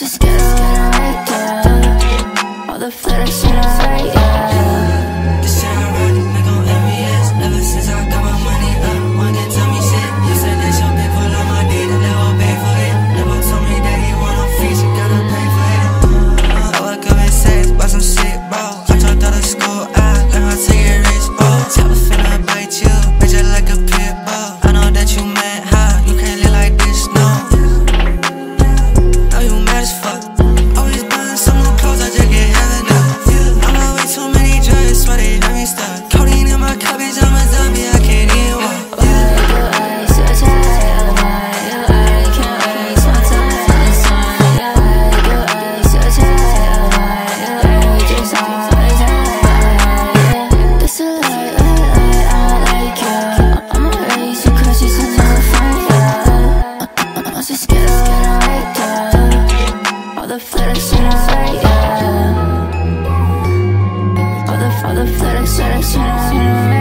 wants to get away, All the flitters, Shut up, shut up.